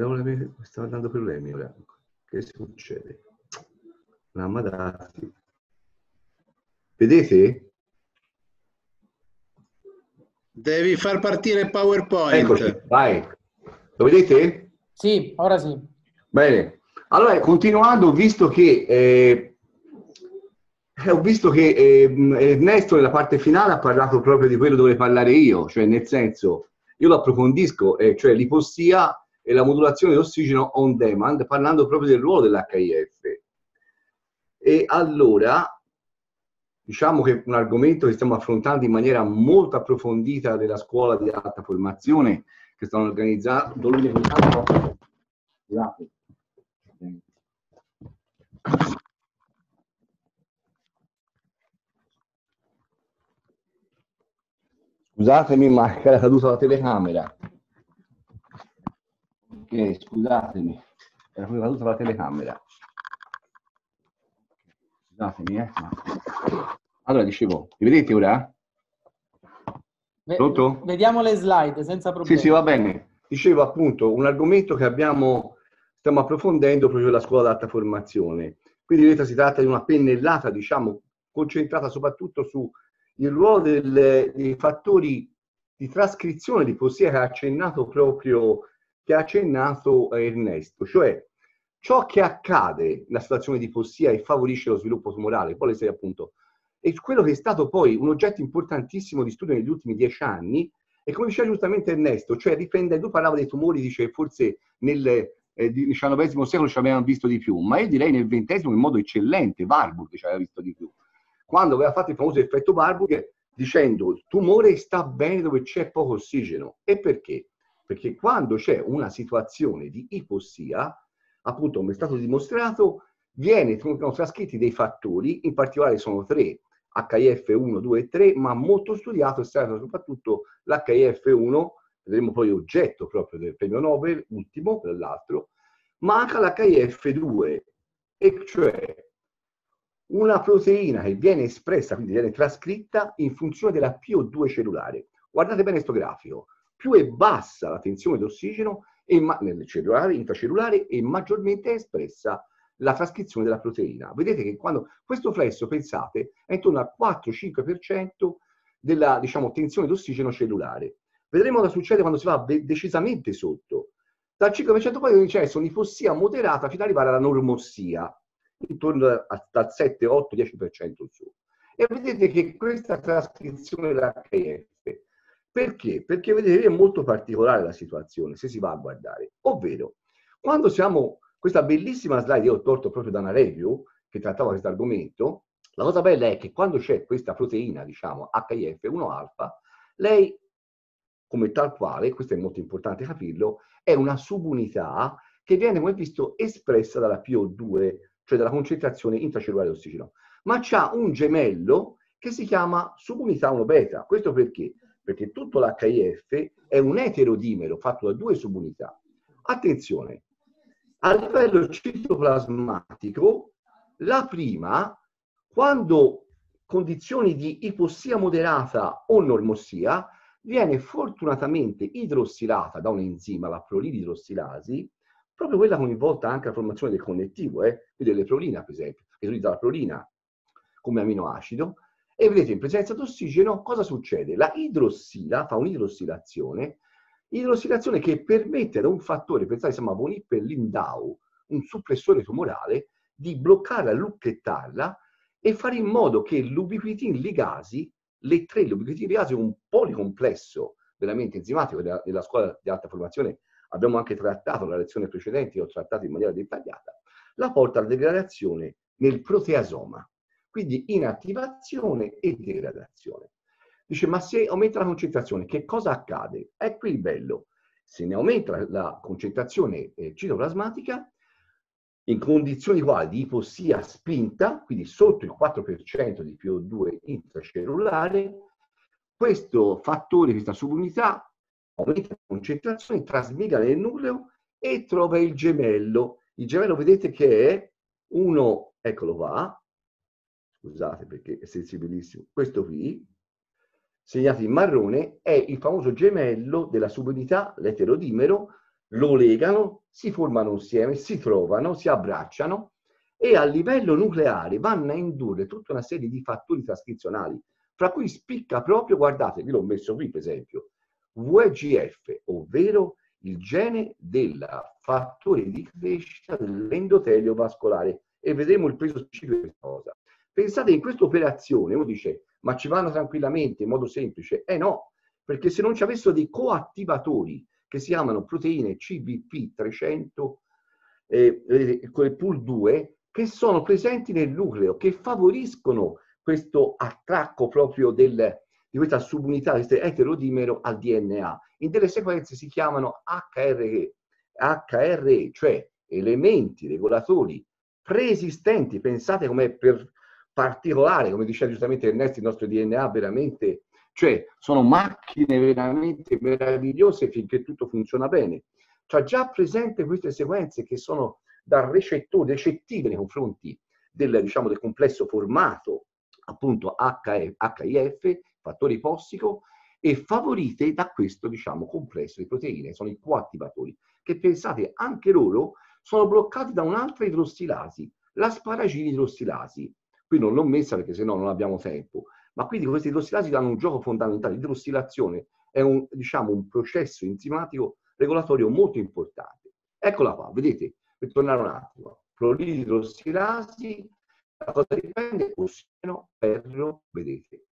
Che mi stava dando problemi ora. Che succede? Mamma dati. Vedete? Devi far partire PowerPoint. Eccoci, vai. Lo vedete? Sì, ora sì. Bene. Allora, continuando, visto che eh, ho visto che eh, Ernesto nella parte finale ha parlato proprio di quello dove parlare io, cioè nel senso, io lo approfondisco, eh, cioè l'ipossia e la modulazione dell'ossigeno on demand, parlando proprio del ruolo dell'HIF. E allora, diciamo che un argomento che stiamo affrontando in maniera molto approfondita della scuola di alta formazione che stanno organizzando Scusate. Scusatemi, ma era caduta la telecamera. Ok, scusatemi, era caduta la telecamera. Scusatemi, eh. Allora, dicevo, mi vedete ora? Pronto? Vediamo le slide senza problemi. Sì, sì, va bene. Dicevo appunto un argomento che abbiamo, stiamo approfondendo proprio la scuola d'alta formazione. Quindi vedete, si tratta di una pennellata, diciamo, concentrata soprattutto sul ruolo del, dei fattori di trascrizione di poesia che ha accennato proprio, che ha accennato Ernesto, cioè ciò che accade nella situazione di possia e favorisce lo sviluppo tumorale, poi le sei appunto, e quello che è stato poi un oggetto importantissimo di studio negli ultimi dieci anni, e come diceva giustamente Ernesto, cioè riprendendo, parlava dei tumori, dice forse nel eh, XIX secolo ci avevano visto di più, ma io direi nel XX in modo eccellente, Warburg ci aveva visto di più. Quando aveva fatto il famoso effetto Warburg, dicendo il tumore sta bene dove c'è poco ossigeno. E perché? Perché quando c'è una situazione di ipossia, appunto come è stato dimostrato, viene, sono trascritti dei fattori, in particolare sono tre, HIF 1, 2 e 3, ma molto studiato è stato soprattutto l'HIF 1, vedremo poi oggetto proprio del premio Nobel, ultimo tra l'altro, ma anche l'HIF 2, e cioè una proteina che viene espressa, quindi viene trascritta in funzione della PO2 cellulare. Guardate bene questo grafico, più è bassa la tensione d'ossigeno nel cellulare, intracellulare e maggiormente è espressa la trascrizione della proteina. Vedete che quando questo flesso, pensate, è intorno al 4-5% della diciamo, tensione d'ossigeno cellulare. Vedremo cosa succede quando si va decisamente sotto. Dal 5% poi c'è un'ipossia moderata fino ad arrivare alla normossia, intorno a, dal 7, 8, 10% in su. E vedete che questa trascrizione dell'HF, perché? Perché vedete è molto particolare la situazione, se si va a guardare. Ovvero, quando siamo questa bellissima slide io ho tolto proprio da una review che trattava questo argomento. La cosa bella è che quando c'è questa proteina, diciamo HIF1-alfa, lei, come tal quale, questo è molto importante capirlo, è una subunità che viene, come visto, espressa dalla PO2, cioè dalla concentrazione intracellulare di ossigeno. Ma c'ha un gemello che si chiama subunità 1-beta. Questo perché? Perché tutto l'HIF è un eterodimero fatto da due subunità. Attenzione, a livello citoplasmatico, la prima, quando condizioni di ipossia moderata o normossia, viene fortunatamente idrossilata da un enzima, la prolididrossilasi, proprio quella coinvolta anche la formazione del connettivo, eh? quindi dell'eprolina per esempio, che utilizza la prolina come aminoacido, e vedete in presenza d'ossigeno cosa succede? La idrossila fa un'idrossilazione idrossilazione che permette ad un fattore, pensate, si chiama Vonipper Lindau, un suppressore tumorale, di bloccarla, lucchettarla e fare in modo che l'ubiquitin ligasi, le tre l'ubiquitin ligasi, un policomplesso veramente enzimatico della scuola di alta formazione, abbiamo anche trattato nella lezione precedente, ho trattato in maniera dettagliata, la porta alla degradazione nel proteasoma, quindi inattivazione e degradazione. Dice, ma se aumenta la concentrazione, che cosa accade? È qui il bello. Se ne aumenta la concentrazione eh, citoplasmatica, in condizioni quali di ipossia spinta, quindi sotto il 4% di PO2 intracellulare, questo fattore, questa subunità, aumenta la concentrazione, trasmigra nel nucleo e trova il gemello. Il gemello vedete che è uno, eccolo qua, scusate perché è sensibilissimo, questo qui, segnato in marrone, è il famoso gemello della subunità, l'eterodimero, lo legano, si formano insieme, si trovano, si abbracciano e a livello nucleare vanno a indurre tutta una serie di fattori trascrizionali, fra cui spicca proprio, guardate, vi l'ho messo qui per esempio, VEGF, ovvero il gene del fattore di crescita dell'endotelio vascolare e vedremo il peso specifico di cosa. Pensate in questa operazione, uno dice, ma ci vanno tranquillamente in modo semplice? Eh no, perché se non ci avessero dei coattivatori che si chiamano proteine CBP300, eh, vedete, quelle PUL2, che sono presenti nel nucleo, che favoriscono questo attracco proprio del, di questa subunità, questo eterodimero al DNA. In delle sequenze si chiamano HRE, HRE, cioè elementi regolatori preesistenti. Pensate come per particolare, come diceva giustamente Ernesto, il nostro DNA veramente, cioè sono macchine veramente meravigliose finché tutto funziona bene. Cioè già presente queste sequenze che sono da recettore, recettive nei confronti del, diciamo, del complesso formato appunto HIF, fattore ipossico, e favorite da questo diciamo, complesso di proteine, sono i coattivatori, che pensate anche loro sono bloccati da un'altra idrossilasi, l'asparagine idrossilasi. Qui non l'ho messa perché sennò non abbiamo tempo, ma quindi questi idrossilasi danno un gioco fondamentale. L'idrossilazione è un, diciamo, un processo enzimatico regolatorio molto importante. Eccola qua, vedete, per tornare un attimo. Cloridrossilasi, la cosa dipende, ossigeno, ferro, vedete.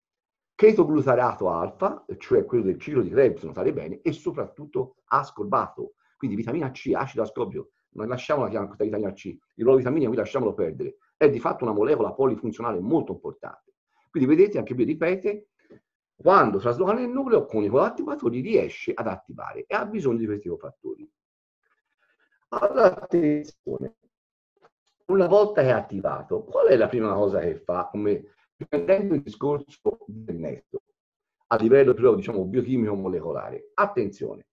Chetoglutarato alfa, cioè quello del ciclo di Krebs, notate bene, e soprattutto ascorbato, quindi vitamina C, acido ascorbio, ma lasciamo la vitamina C, il ruolo vitamina qui lasciamolo perdere, è di fatto una molecola polifunzionale molto importante. Quindi vedete, anche qui ripete, quando trasloca nel nucleo con i coattivatori riesce ad attivare e ha bisogno di questi cofattori. Allora, attenzione, una volta che è attivato, qual è la prima cosa che fa? Come prendendo il discorso del netto, a livello però, diciamo, biochimico molecolare. Attenzione,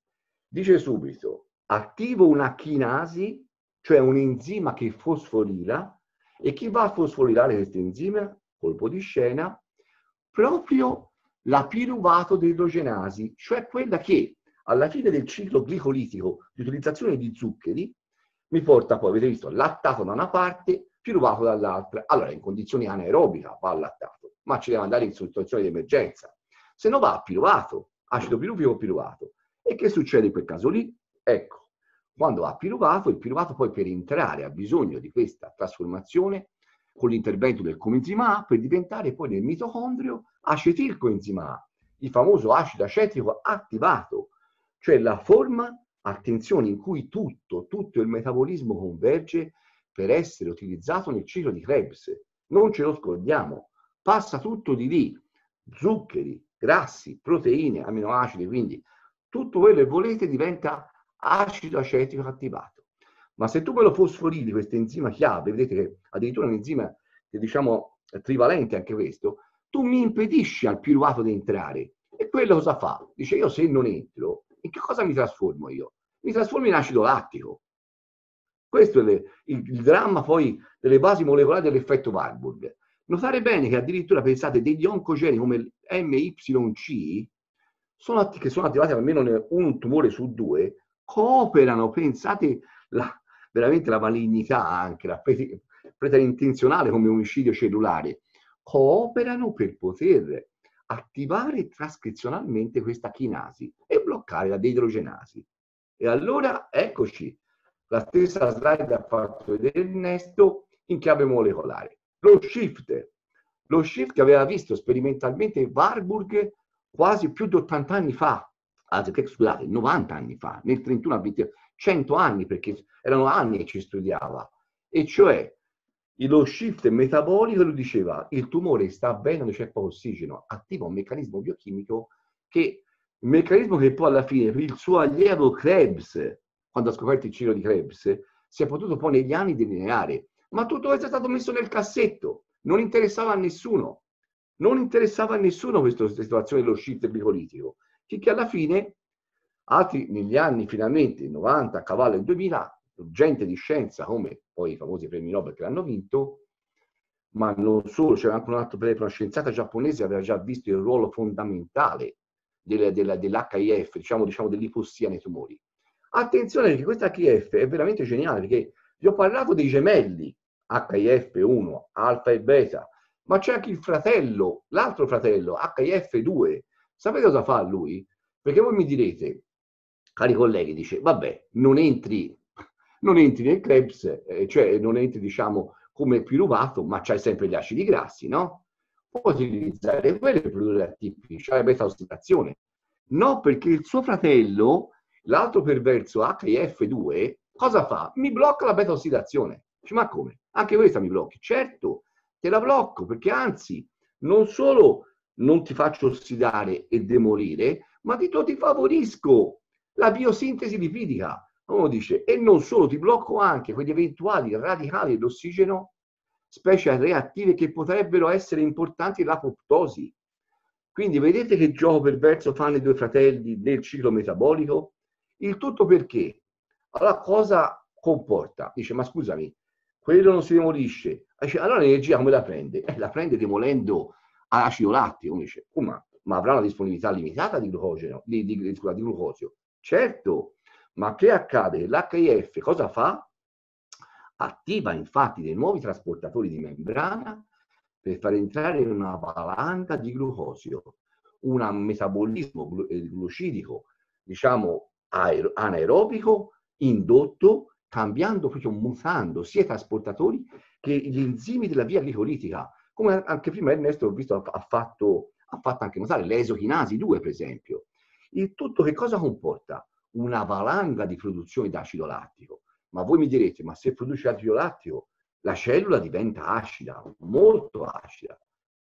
dice subito, attivo una chinasi, cioè un enzima che fosforila, e chi va a fosforilare questo enzima? Colpo di scena, proprio la piruvato idrogenasi, cioè quella che alla fine del ciclo glicolitico di utilizzazione di zuccheri mi porta poi, avete visto, lattato da una parte, piruvato dall'altra. Allora, in condizioni anaerobica va allattato, ma ci deve andare in situazione di emergenza. Se no va piruvato, acido piruvico piruvato. E che succede in quel caso lì? Ecco, quando va piruvato, il piruvato poi per entrare ha bisogno di questa trasformazione con l'intervento del coenzima A per diventare poi nel mitocondrio acetilcoenzima A, il famoso acido acetico attivato, cioè la forma, attenzione, in cui tutto, tutto il metabolismo converge per essere utilizzato nel ciclo di Krebs. Non ce lo scordiamo, passa tutto di lì, zuccheri, grassi, proteine, aminoacidi, quindi tutto quello che volete diventa acido acetico attivato. Ma se tu me lo fosforili, questo enzima chiave, vedete che addirittura un enzima che diciamo è trivalente anche questo, tu mi impedisci al piruvato di entrare. E quello cosa fa? Dice io se non entro, in che cosa mi trasformo io? Mi trasformo in acido lattico. Questo è le, il, il, dramma poi delle basi molecolari dell'effetto Warburg. Notare bene che addirittura pensate degli oncogeni come MYC, sono, che sono attivati almeno un tumore su due, cooperano, pensate la, veramente la malignità anche, la preta intenzionale come omicidio cellulare, cooperano per poter attivare trascrizionalmente questa chinasi e bloccare la deidrogenasi. E allora eccoci, la stessa slide ha fatto vedere Ernesto in chiave molecolare. Lo shift, lo shift che aveva visto sperimentalmente Warburg quasi più di 80 anni fa, anzi, scusate, 90 anni fa, nel 31 a 20, 100 anni, perché erano anni che ci studiava, e cioè lo shift metabolico lo diceva, il tumore sta bene dove c'è poco ossigeno, attiva un meccanismo biochimico che, il meccanismo che poi alla fine, il suo allievo Krebs, quando ha scoperto il ciclo di Krebs, si è potuto poi negli anni delineare, ma tutto questo è stato messo nel cassetto, non interessava a nessuno, non interessava a nessuno questa situazione dello shift glicolitico, finché alla fine, altri negli anni finalmente, 90, a cavallo del 2000, gente di scienza come poi i famosi premi Nobel che l'hanno vinto, ma non solo, c'era anche un altro premio, una scienziata giapponese che aveva già visto il ruolo fondamentale del, del, dell'HIF, diciamo, diciamo dell'ipossia nei tumori. Attenzione perché questa HIF è veramente geniale perché vi ho parlato dei gemelli HIF1, alfa e beta, ma c'è anche il fratello, l'altro fratello, HIF2. Sapete cosa fa lui? Perché voi mi direte, cari colleghi, dice, vabbè, non entri, non entri nel Krebs, eh, cioè non entri, diciamo, come piruvato, ma c'hai sempre gli acidi grassi, no? Puoi utilizzare quelli per produrre ATP, cioè la beta-ossidazione. No, perché il suo fratello, l'altro perverso HIF2, cosa fa? Mi blocca la beta-ossidazione. Dice, ma come? Anche questa mi blocchi? Certo, te la blocco, perché anzi, non solo non ti faccio ossidare e demolire, ma tutto ti favorisco la biosintesi lipidica. Uno dice, e non solo, ti blocco anche quegli eventuali radicali dell'ossigeno, specie reattive che potrebbero essere importanti l'apoptosi. Quindi vedete che gioco perverso fanno i due fratelli nel ciclo metabolico? Il tutto perché? Allora cosa comporta? Dice, ma scusami, quello non si demolisce. Allora l'energia come la prende? Eh, la prende demolendo acido lattico. Dice, oh, ma, ma, avrà una disponibilità limitata di, glucogeno, di, di, di, di glucosio? Certo, ma che accade? L'HIF cosa fa? Attiva infatti dei nuovi trasportatori di membrana per far entrare una valanga di glucosio, un metabolismo eh, glucidico, diciamo anaerobico, indotto, cambiando, proprio mutando sia i trasportatori che gli enzimi della via glicolitica, come anche prima Ernesto ho visto ha fatto, ha fatto anche notare l'esochinasi 2 per esempio. Il tutto che cosa comporta? una valanga di produzione d'acido lattico. Ma voi mi direte, ma se produce acido lattico, la cellula diventa acida, molto acida.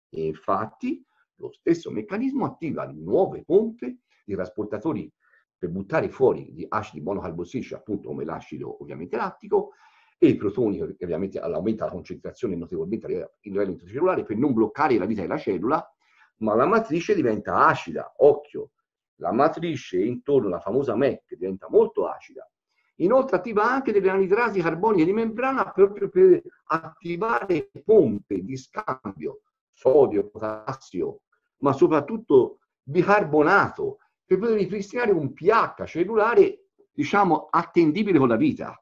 E infatti lo stesso meccanismo attiva nuove pompe di trasportatori per buttare fuori di acidi monocarbossilici, appunto come l'acido ovviamente lattico, e i protoni che ovviamente aumenta la concentrazione notevolmente a livello intracellulare per non bloccare la vita della cellula, ma la matrice diventa acida, occhio, la matrice intorno alla famosa MEC diventa molto acida. Inoltre attiva anche delle anitrasi carboniche di membrana proprio per attivare pompe di scambio sodio, potassio, ma soprattutto bicarbonato per poter ripristinare un pH cellulare, diciamo, attendibile con la vita.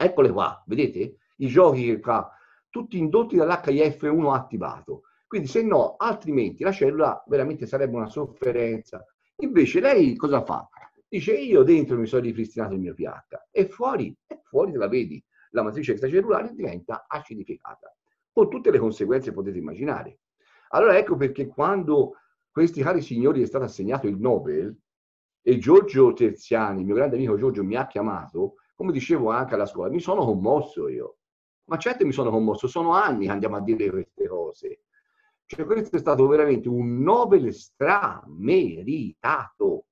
Eccole qua, vedete? I giochi che fa, tutti indotti dall'HIF1 attivato. Quindi se no, altrimenti la cellula veramente sarebbe una sofferenza, Invece lei cosa fa? Dice io dentro mi sono ripristinato il mio pH e fuori, e fuori te la vedi, la matrice extracellulare diventa acidificata, con tutte le conseguenze potete immaginare. Allora ecco perché quando questi cari signori è stato assegnato il Nobel e Giorgio Terziani, mio grande amico Giorgio, mi ha chiamato, come dicevo anche alla scuola, mi sono commosso io. Ma certo mi sono commosso, sono anni che andiamo a dire queste cose. Cioè, questo è stato veramente un Nobel strameritato,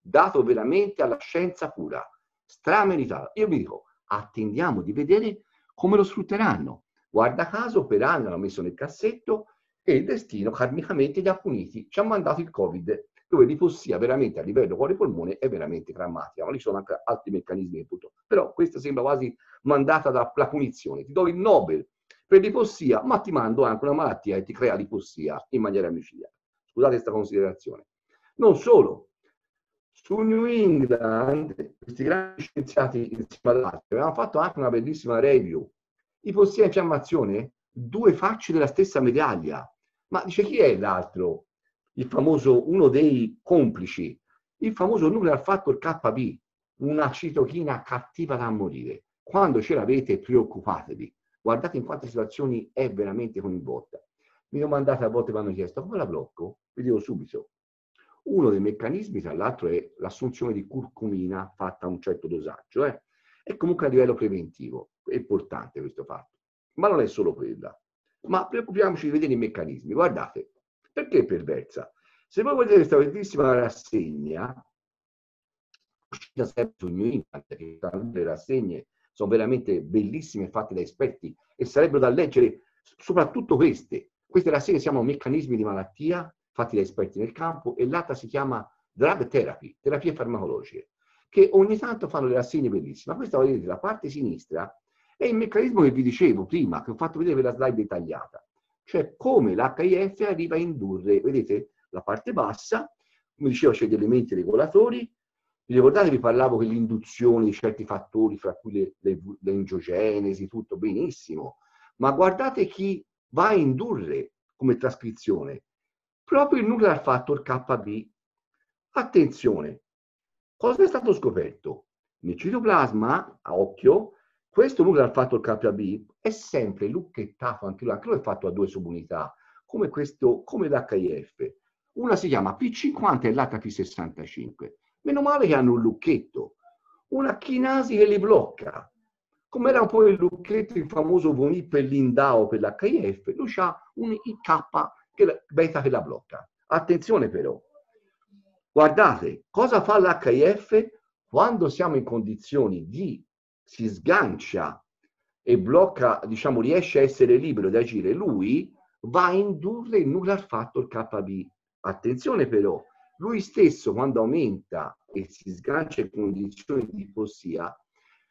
dato veramente alla scienza pura, strameritato. Io vi dico, attendiamo di vedere come lo sfrutteranno. Guarda caso, per anni l'hanno messo nel cassetto e il destino karmicamente li ha puniti. Ci ha mandato il Covid, dove l'ipossia veramente a livello cuore-polmone è veramente drammatica, ma ci sono anche altri meccanismi che purtroppo. Però questa sembra quasi mandata dalla punizione. Ti do il Nobel per l'ipossia, ma ti mando anche una malattia che ti crea l'ipossia in maniera micidiale. Scusate questa considerazione. Non solo, su New England, questi grandi scienziati insieme all'altro avevano fatto anche una bellissima review. Ipossia e infiammazione, due facce della stessa medaglia. Ma dice chi è l'altro? Il famoso, uno dei complici, il famoso nuclear factor KB, una citochina cattiva da morire. Quando ce l'avete, preoccupatevi Guardate in quante situazioni è veramente coinvolta. Mi domandate a volte mi hanno chiesto come la blocco? Vi dico subito. Uno dei meccanismi, tra l'altro, è l'assunzione di curcumina fatta a un certo dosaggio. Eh? È comunque a livello preventivo. È importante questo fatto. Ma non è solo quella. Ma preoccupiamoci di vedere i meccanismi. Guardate, perché perversa? Se voi vedete questa bellissima rassegna, uscita sempre su New England, che le rassegne sono veramente bellissime, fatte da esperti e sarebbero da leggere soprattutto queste. Queste rassegne si chiamano meccanismi di malattia, fatti da esperti nel campo, e l'altra si chiama drug therapy, terapie farmacologiche, che ogni tanto fanno le rassegne bellissime. Ma questa, vedete, la parte sinistra è il meccanismo che vi dicevo prima, che ho fatto vedere per la slide dettagliata, cioè come l'HIF arriva a indurre, vedete, la parte bassa, come dicevo, c'è gli elementi regolatori, Vi ricordate vi parlavo che l'induzione di certi fattori, fra cui le, le, l'angiogenesi, tutto benissimo, ma guardate chi va a indurre come trascrizione proprio il nuclear factor KB. Attenzione, cosa è stato scoperto? Nel citoplasma, a occhio, questo nuclear factor KB è sempre lucchettato, anche lui, anche lui è fatto a due subunità, come, questo, come l'HIF. Una si chiama P50 e l'altra P65. Meno male che hanno un lucchetto. Una chinasi che li blocca. Come era un po' il lucchetto, il famoso Vonip per l'Indao per l'HIF, lui ha un IK che la, beta che la blocca. Attenzione però, guardate, cosa fa l'HIF quando siamo in condizioni di si sgancia e blocca, diciamo, riesce a essere libero di agire, lui va a indurre il nuclear factor KB. Attenzione però, lui stesso quando aumenta e si sgancia in condizioni di ipossia,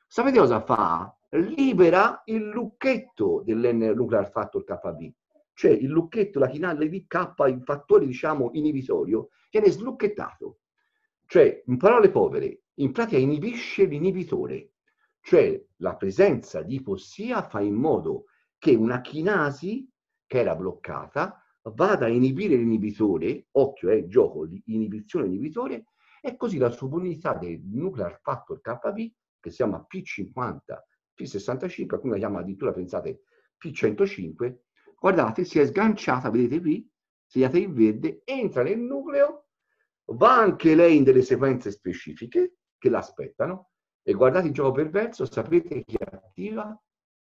sapete cosa fa? Libera il lucchetto del nuclear factor KB. Cioè il lucchetto, la chinale di K, il fattore diciamo inibitorio, viene slucchettato. Cioè, in parole povere, in pratica inibisce l'inibitore. Cioè la presenza di ipossia fa in modo che una chinasi che era bloccata vada a inibire l'inibitore, occhio è eh, gioco di inibizione-inibitore, e così la subunità del nuclear factor KB, che si chiama P50, P65, alcuni la chiamano addirittura, pensate, P105, guardate, si è sganciata, vedete qui, segnate in verde, entra nel nucleo, va anche lei in delle sequenze specifiche che l'aspettano, e guardate il gioco perverso, sapete chi attiva?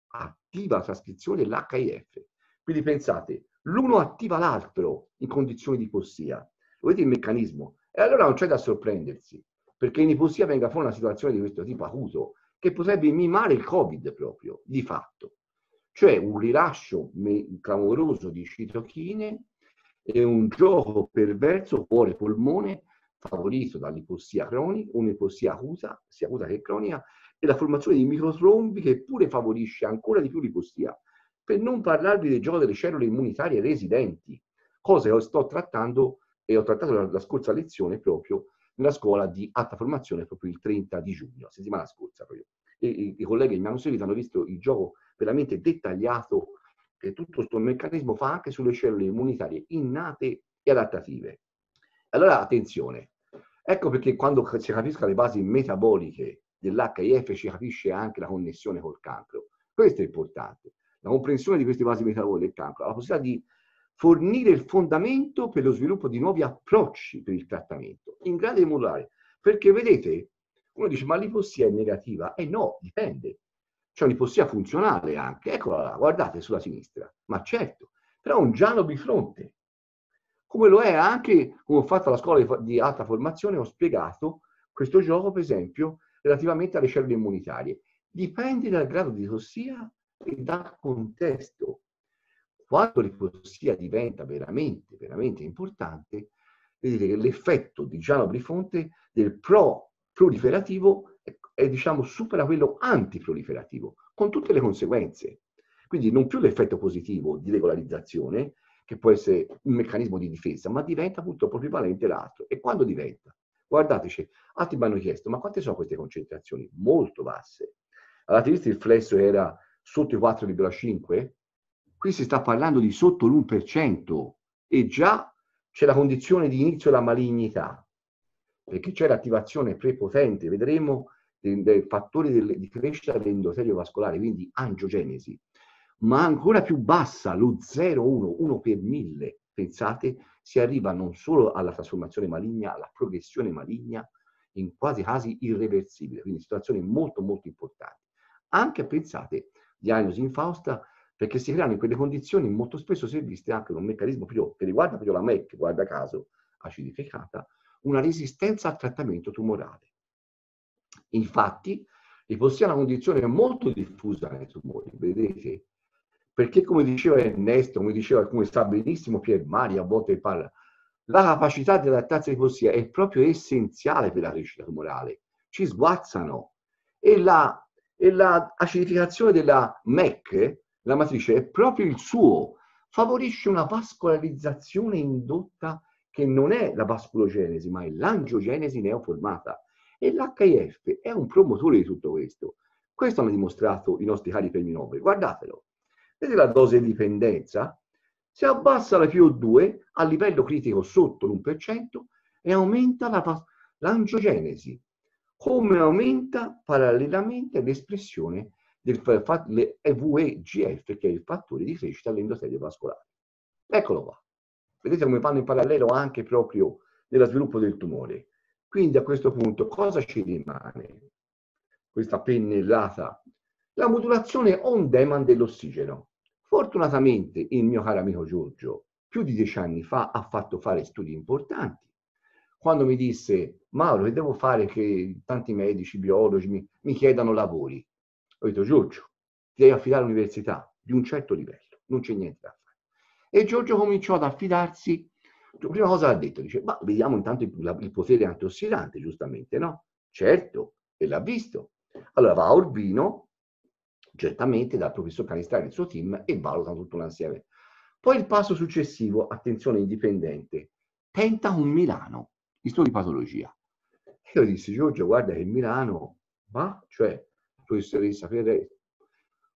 Attiva la trascrizione dell'HIF. Quindi pensate, l'uno attiva l'altro in condizioni di ipossia. Vedete il meccanismo? E allora non c'è da sorprendersi, perché in ipossia venga fuori una situazione di questo tipo acuto, che potrebbe mimare il Covid proprio, di fatto. Cioè un rilascio clamoroso di citochine e un gioco perverso cuore-polmone favorito dall'ipossia cronica, un'ipossia acuta, sia acuta che cronica, e la formazione di microtrombi che pure favorisce ancora di più l'ipossia. Per non parlarvi del gioco delle cellule immunitarie residenti, cosa che sto trattando e ho trattato la, la scorsa lezione proprio nella scuola di alta formazione proprio il 30 di giugno, settimana scorsa proprio. E, i, i colleghi che mi hanno seguito hanno visto il gioco veramente dettagliato che tutto questo meccanismo fa anche sulle cellule immunitarie innate e adattative. Allora attenzione, ecco perché quando si capiscono le basi metaboliche dell'HIF si capisce anche la connessione col cancro. Questo è importante. La comprensione di queste basi metaboliche del cancro ha la possibilità di fornire il fondamento per lo sviluppo di nuovi approcci per il trattamento in grado di modulare. Perché vedete, uno dice ma l'ipossia è negativa? E eh no, dipende. C'è un'ipossia funzionale anche. Eccola là, guardate sulla sinistra. Ma certo, però un giallo bifronte come lo è anche, come ho fatto alla scuola di alta formazione, ho spiegato questo gioco, per esempio, relativamente alle cellule immunitarie. Dipende dal grado di tossia e dal contesto. Quando l'ipossia diventa veramente, veramente importante, vedete che l'effetto di Giano Brifonte del pro proliferativo è, è, diciamo, supera quello antiproliferativo, con tutte le conseguenze. Quindi non più l'effetto positivo di regolarizzazione, che può essere un meccanismo di difesa, ma diventa purtroppo prevalente l'altro. E quando diventa? Guardateci, altri mi hanno chiesto, ma quante sono queste concentrazioni? Molto basse. Alla vista il flesso era sotto i 4,5, qui si sta parlando di sotto l'1% e già c'è la condizione di inizio della malignità, perché c'è l'attivazione prepotente, vedremo, dei, dei fattori di crescita dell'endotelio vascolare, quindi angiogenesi ma ancora più bassa, lo 0,1, 1 per 1000. Pensate, si arriva non solo alla trasformazione maligna, alla progressione maligna, in quasi casi irreversibile, quindi situazioni molto molto importanti. Anche pensate, diagnosi infausta, perché si creano in quelle condizioni molto spesso si è visto anche un meccanismo proprio, che riguarda proprio la MEC, guarda caso, acidificata, una resistenza al trattamento tumorale. Infatti, l'ipossia è una condizione molto diffusa nei tumori, vedete, perché come diceva Ernesto, come diceva, come sa benissimo Pier Mari, a volte parla, la capacità di adattarsi all'ipossia è proprio essenziale per la crescita tumorale. Ci sguazzano. E la, e la acidificazione della MEC, la matrice, è proprio il suo. Favorisce una vascolarizzazione indotta che non è la vasculogenesi, ma è l'angiogenesi neoformata. E l'HIF è un promotore di tutto questo. Questo hanno dimostrato i nostri cari premi Nobel. Guardatelo. Vedete la dose di dipendenza? Si abbassa la PO2 a livello critico sotto l'1% e aumenta la, l'angiogenesi, come aumenta parallelamente l'espressione del VEGF, che è il fattore di crescita dell'endotelio vascolare. Eccolo qua. Vedete come vanno in parallelo anche proprio nello sviluppo del tumore. Quindi a questo punto cosa ci rimane? Questa pennellata. La modulazione on demand dell'ossigeno. Fortunatamente il mio caro amico Giorgio più di dieci anni fa ha fatto fare studi importanti. Quando mi disse, Mauro, che devo fare che tanti medici, biologi mi, mi chiedano lavori? Ho detto, Giorgio, ti devi affidare all'università di un certo livello, non c'è niente da fare. E Giorgio cominciò ad affidarsi prima cosa ha detto, dice, ma vediamo intanto il, il, potere antiossidante, giustamente, no? Certo, e l'ha visto. Allora va a Urbino, certamente dal professor Canistari e il suo team, e valutano tutto un insieme. Poi il passo successivo, attenzione indipendente, tenta un Milano, studi di patologia. Io dissi, Giorgio, guarda che Milano va, cioè, professoressa, per,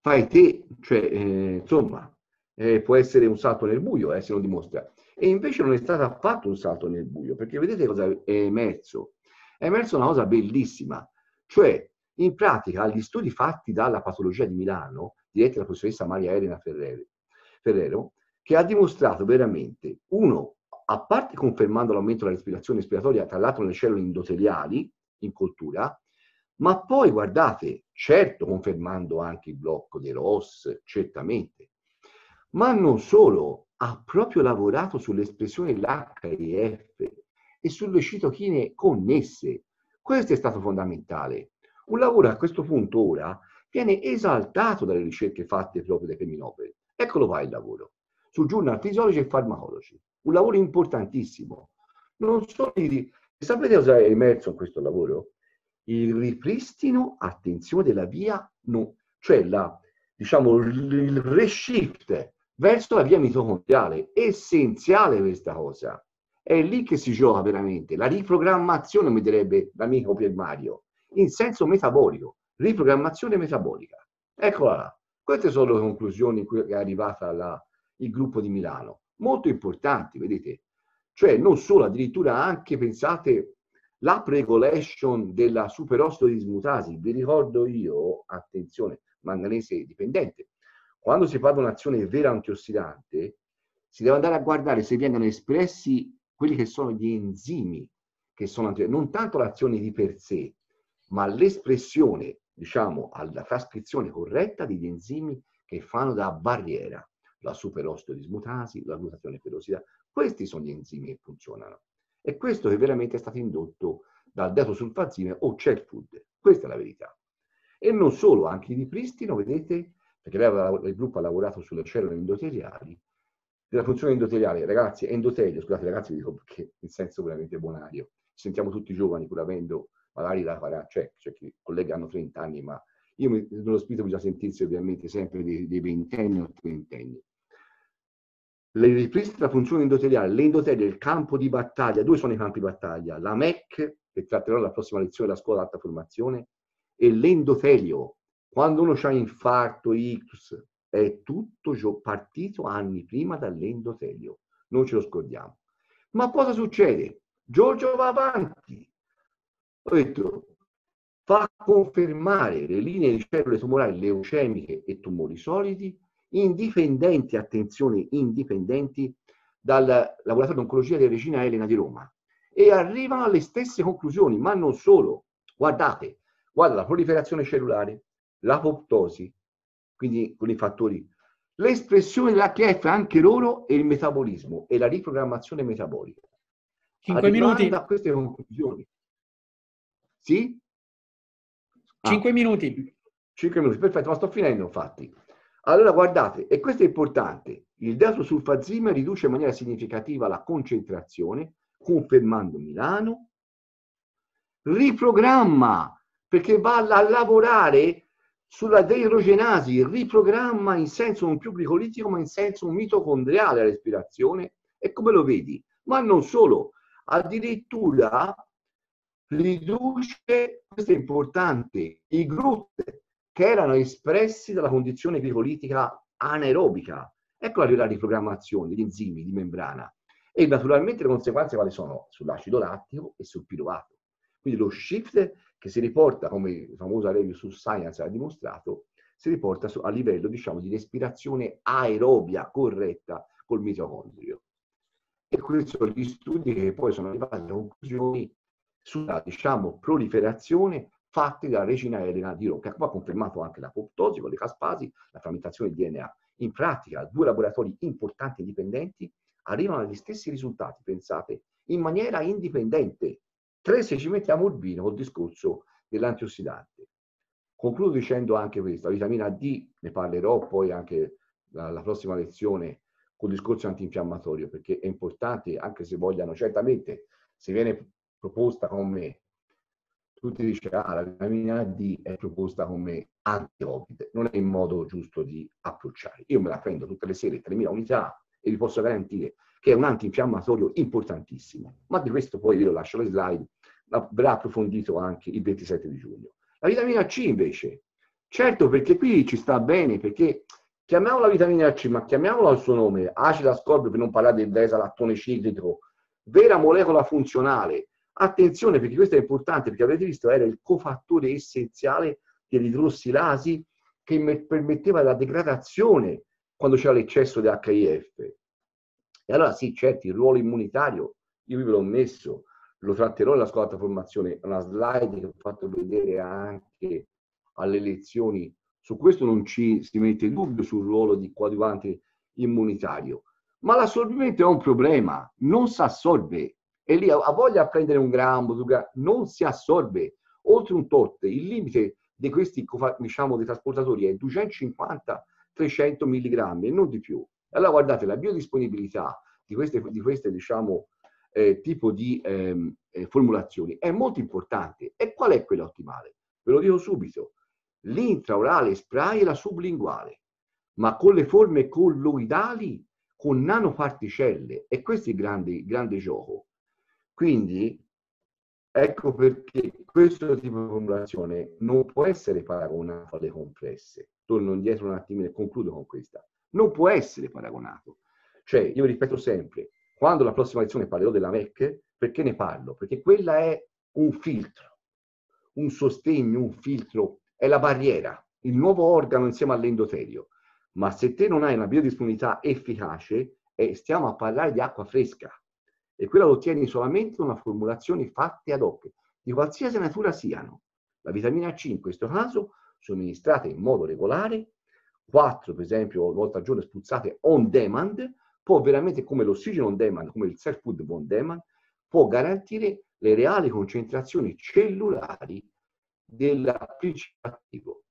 fai te, cioè, eh, insomma, eh, può essere un salto nel buio, eh, se lo dimostra. E invece non è stato affatto un salto nel buio, perché vedete cosa è emerso? È emerso una cosa bellissima, cioè in pratica gli studi fatti dalla patologia di Milano, diretti dalla professoressa Maria Elena Ferrero, Ferrero, che ha dimostrato veramente, uno, a parte confermando l'aumento della respirazione respiratoria, tra l'altro nelle cellule endoteliali in cultura, ma poi guardate, certo confermando anche il blocco dei ROS, certamente, ma non solo, ha proprio lavorato sull'espressione dell'HIF e sulle citochine connesse. Questo è stato fondamentale. Un lavoro a questo punto ora viene esaltato dalle ricerche fatte proprio dai premi Nobel. Eccolo qua il lavoro, sul Journal Physiology e Pharmacology. Un lavoro importantissimo. Non solo di... Sapete cosa è emerso in questo lavoro? Il ripristino, attenzione, della via, no, cioè la, diciamo, il reshift verso la via mitocondriale. Essenziale questa cosa. È lì che si gioca veramente. La riprogrammazione, mi direbbe l'amico Pier Mario, in senso metabolico. Riprogrammazione metabolica. Eccola là. Queste sono le conclusioni cui è arrivata la, il gruppo di Milano. Molto importanti, vedete? Cioè, non solo, addirittura anche, pensate, la pregolation della superostodismutasi. Vi ricordo io, attenzione, manganese dipendente, quando si parla di un'azione vera antiossidante, si deve andare a guardare se vengono espressi quelli che sono gli enzimi che sono non tanto l'azione di per sé, ma l'espressione, diciamo, alla trascrizione corretta degli enzimi che fanno da barriera, la superostodismutasi, la glutazione perosidale. Questi sono gli enzimi che funzionano. E questo che veramente è stato indotto dal detosulfazime o cell food. Questa è la verità. E non solo, anche di pristino, vedete, perché lei, il gruppo ha lavorato sulle cellule endoteliali, della funzione endoteliale, ragazzi, endotelio, scusate ragazzi, dico perché in senso veramente bonario, sentiamo tutti giovani pur avendo magari la cioè, cioè che colleghi hanno 30 anni, ma io mi, nello spirito bisogna sentirsi ovviamente sempre dei, dei ventenni o trentenni. Le ripristina la funzione endoteliale, l'endotelio il campo di battaglia, due sono i campi di battaglia, la MEC, che tratterò nella prossima lezione della scuola d'alta formazione, e l'endotelio, quando uno ha infarto, ictus, è tutto partito anni prima dall'endotelio. Non ce lo scordiamo. Ma cosa succede? Giorgio va avanti. Detto, fa confermare le linee di cellule tumorali leucemiche e tumori solidi indipendenti, attenzione, indipendenti dal laboratorio di oncologia di Regina Elena di Roma e arrivano alle stesse conclusioni, ma non solo. Guardate, guarda la proliferazione cellulare, l'apoptosi, quindi con i fattori, l'espressione dell'HF anche loro e il metabolismo e la riprogrammazione metabolica. 5 minuti. Da queste conclusioni. Sì? 5 ah. minuti. 5 minuti, perfetto, ma sto finendo infatti. Allora guardate, e questo è importante, il deosulfazime riduce in maniera significativa la concentrazione, confermando Milano, riprogramma perché va a lavorare sulla deidrogenasi, riprogramma in senso non più glicolitico ma in senso mitocondriale la respirazione e come lo vedi? Ma non solo, addirittura riduce, questo è importante, i GRUT che erano espressi dalla condizione glicolitica anaerobica. Ecco la riprogrammazione degli enzimi di membrana. E naturalmente le conseguenze quali sono? Sull'acido lattico e sul piruvato. Quindi lo shift che si riporta, come il famoso review su Science ha dimostrato, si riporta a livello diciamo, di respirazione aerobia corretta col mitocondrio. E questi sono gli studi che poi sono arrivati a conclusioni sulla diciamo, proliferazione fatti dalla regina Elena di Rocca, che ha confermato anche l'apoptosi con le caspasi, la frammentazione del DNA. In pratica, due laboratori importanti e indipendenti arrivano agli stessi risultati, pensate, in maniera indipendente. Tre se ci mettiamo il vino col discorso dell'antiossidante. Concludo dicendo anche questo, la vitamina D, ne parlerò poi anche la prossima lezione col discorso antinfiammatorio, perché è importante, anche se vogliano, certamente, se viene proposta come tutti dicono, ah, la vitamina D è proposta come anti-Covid, non è il modo giusto di approcciare. Io me la prendo tutte le sere, 3.000 unità, e vi posso garantire che è un antinfiammatorio importantissimo. Ma di questo poi vi lascio le slide, verrà approfondito anche il 27 di giugno. La vitamina C invece, certo perché qui ci sta bene, perché chiamiamola vitamina C, ma chiamiamola al suo nome, acida ascorbio per non parlare del desalattone ciclico, vera molecola funzionale. Attenzione perché questo è importante, perché avete visto era il cofattore essenziale dell'idrossilasi che permetteva la degradazione quando c'era l'eccesso di HIF. E allora sì, certo, il ruolo immunitario, io vi l'ho messo, lo tratterò nella scuola di formazione, una slide che ho fatto vedere anche alle lezioni. Su questo non ci si mette dubbio sul ruolo di coadiuvante immunitario. Ma l'assorbimento è un problema, non si assorbe. E lì ha voglia a prendere un grammo, non si assorbe. Oltre un tot, il limite di questi diciamo, dei trasportatori è 250-300 mg e non di più. Allora guardate, la biodisponibilità di queste, di queste diciamo, eh, tipo di ehm, eh, formulazioni è molto importante. E qual è quella ottimale? Ve lo dico subito. L'intraorale spray e la sublinguale, ma con le forme colloidali con nanoparticelle. E questo è il grande, grande gioco. Quindi ecco perché questo tipo di formulazione non può essere paragonato alle compresse. Torno indietro un attimino e concludo con questa. Non può essere paragonato. Cioè, io ripeto sempre, quando la prossima lezione parlerò della MEC, perché ne parlo? Perché quella è un filtro, un sostegno, un filtro, è la barriera, il nuovo organo insieme all'endotelio. Ma se te non hai una biodisponibilità efficace, eh, stiamo a parlare di acqua fresca e quella lo ottieni solamente con una formulazione fatte ad hoc, di qualsiasi natura siano. La vitamina C in questo caso somministrata in modo regolare, 4 per esempio volte al giorno spruzzate on demand, può veramente, come l'ossigeno on demand, come il self food on demand, può garantire le reali concentrazioni cellulari del principio attivo.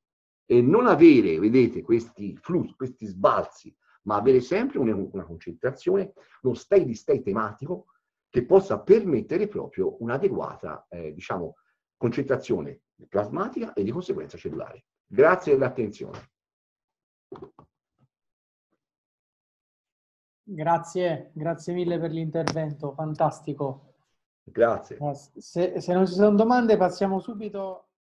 E non avere, vedete, questi flussi, questi sbalzi, ma avere sempre una, una concentrazione, uno steady state tematico che possa permettere proprio un'adeguata, eh, diciamo, concentrazione plasmatica e di conseguenza cellulare. Grazie dell'attenzione. Grazie, grazie mille per l'intervento, fantastico. Grazie. Se, se non ci sono domande passiamo subito